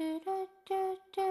do do do do.